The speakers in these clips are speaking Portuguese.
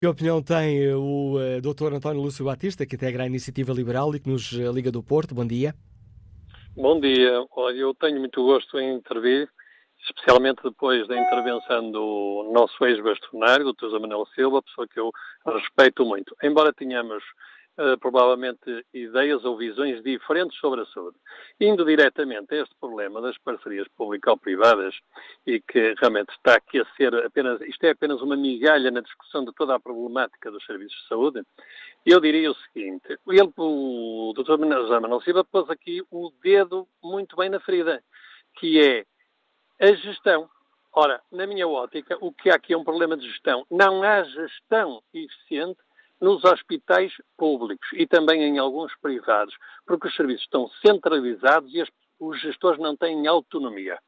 Que opinião tem o uh, Dr. António Lúcio Batista, que integra a Iniciativa Liberal e que nos liga do Porto? Bom dia. Bom dia. Olha, eu tenho muito gosto em intervir, especialmente depois da intervenção do nosso ex-bastonário, Dr. Manuel Silva, pessoa que eu respeito muito. Embora tenhamos provavelmente ideias ou visões diferentes sobre a saúde. Indo diretamente a este problema das parcerias público-privadas e que realmente está aqui a ser apenas, isto é apenas uma migalha na discussão de toda a problemática dos serviços de saúde, eu diria o seguinte, ele, o Dr. José Manuel Silva pôs aqui o dedo muito bem na ferida, que é a gestão. Ora, na minha ótica, o que há aqui é um problema de gestão. Não há gestão eficiente nos hospitais públicos e também em alguns privados, porque os serviços estão centralizados e os gestores não têm autonomia.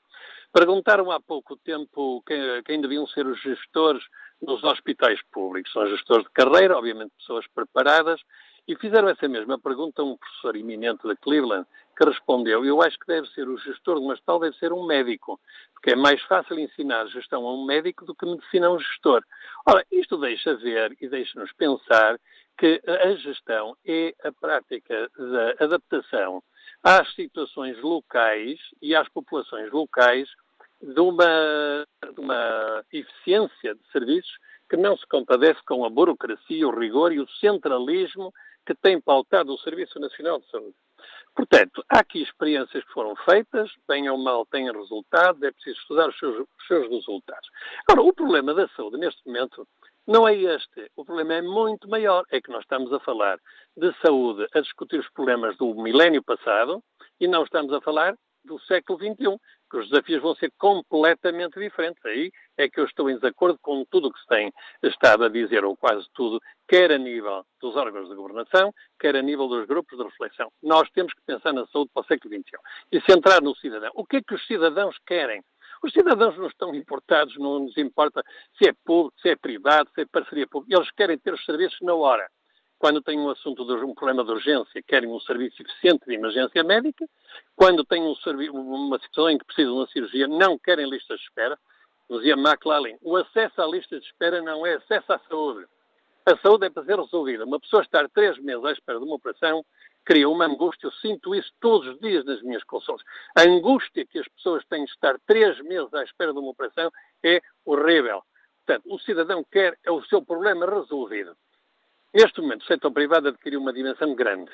Perguntaram há pouco tempo quem, quem deviam ser os gestores nos hospitais públicos. São gestores de carreira, obviamente pessoas preparadas, e fizeram essa mesma pergunta a um professor eminente da Cleveland, que respondeu, eu acho que deve ser o gestor de uma hospital, deve ser um médico, porque é mais fácil ensinar gestão a um médico do que medicina a um gestor. Ora, isto deixa ver e deixa-nos pensar que a gestão é a prática da adaptação às situações locais e às populações locais de uma, de uma eficiência de serviços que não se compadece com a burocracia, o rigor e o centralismo que tem pautado o Serviço Nacional de Saúde. Portanto, há aqui experiências que foram feitas, bem ou mal têm resultados, é preciso estudar os seus, os seus resultados. Agora, o problema da saúde neste momento não é este. O problema é muito maior. É que nós estamos a falar de saúde, a discutir os problemas do milénio passado e não estamos a falar do século XXI, que os desafios vão ser completamente diferentes. Aí é que eu estou em desacordo com tudo o que se tem estado a dizer, ou quase tudo, quer a nível dos órgãos de governação, quer a nível dos grupos de reflexão. Nós temos que pensar na saúde para o século XXI e centrar no cidadão. O que é que os cidadãos querem? Os cidadãos não estão importados, não nos importa se é público, se é privado, se é parceria pública. Eles querem ter os serviços na hora quando têm um assunto, de, um problema de urgência, querem um serviço eficiente de emergência médica, quando têm um uma situação em que precisam de uma cirurgia, não querem listas de espera. Dizia McLaren, o acesso à lista de espera não é acesso à saúde. A saúde é para ser resolvida. Uma pessoa estar três meses à espera de uma operação cria uma angústia. Eu sinto isso todos os dias nas minhas consultas. A angústia que as pessoas têm de estar três meses à espera de uma operação é horrível. Portanto, o cidadão quer é o seu problema resolvido. Neste momento, o setor privado adquiriu uma dimensão grande.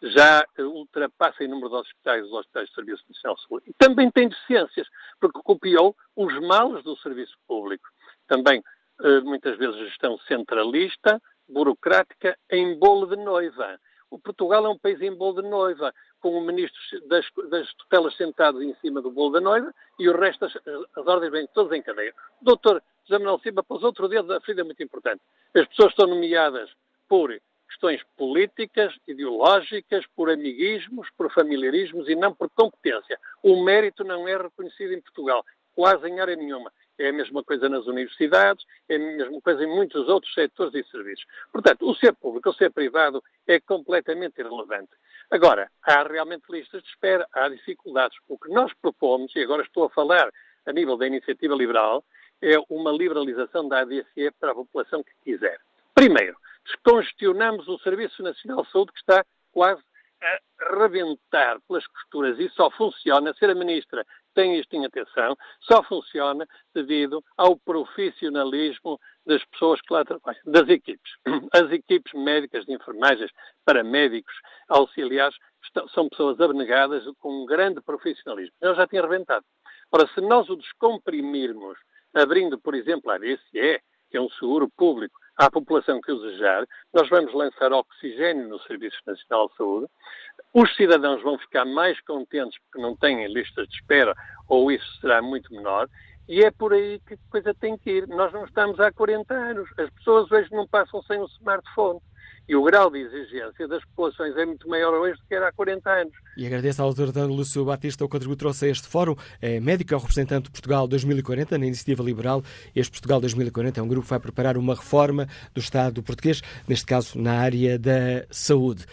Já ultrapassa em número de hospitais os hospitais de Serviço Nacional de Saúde. E também tem deficiências, porque copiou os males do serviço público. Também, eh, muitas vezes, gestão centralista, burocrática, em bolo de noiva. O Portugal é um país em bolo de noiva, com o ministro das, das tutelas sentados em cima do bolo da noiva e o resto, as, as ordens vêm todas em cadeia. Doutor José Manuel Silva pôs outro dedo da ferida muito importante. As pessoas estão nomeadas por questões políticas, ideológicas, por amiguismos, por familiarismos e não por competência. O mérito não é reconhecido em Portugal, quase em área nenhuma. É a mesma coisa nas universidades, é a mesma coisa em muitos outros setores e serviços. Portanto, o ser público ou ser privado é completamente irrelevante. Agora, há realmente listas de espera, há dificuldades. O que nós propomos, e agora estou a falar a nível da iniciativa liberal, é uma liberalização da ADSE para a população que quiser. Primeiro, descongestionamos o Serviço Nacional de Saúde, que está quase a rebentar pelas costuras e só funciona, ser a Ministra tem isto em atenção, só funciona devido ao profissionalismo das pessoas que lá trabalham, das equipes. As equipes médicas de enfermagens, paramédicos, auxiliares, são pessoas abnegadas com um grande profissionalismo. Eu já tinha arrebentado. Ora, se nós o descomprimirmos, abrindo, por exemplo, a ADSE, que é um seguro público, à população que o desejar, nós vamos lançar oxigênio no Serviço Nacional de Saúde, os cidadãos vão ficar mais contentes porque não têm listas de espera ou isso será muito menor, e é por aí que a coisa tem que ir. Nós não estamos há 40 anos, as pessoas hoje não passam sem um smartphone. E o grau de exigência das populações é muito maior hoje do que era há 40 anos. E agradeço ao Dr. Lúcio Batista o contributo trouxe a este fórum. É médico, é representante de Portugal 2040 na Iniciativa Liberal. Este Portugal 2040 é um grupo que vai preparar uma reforma do Estado português, neste caso na área da saúde.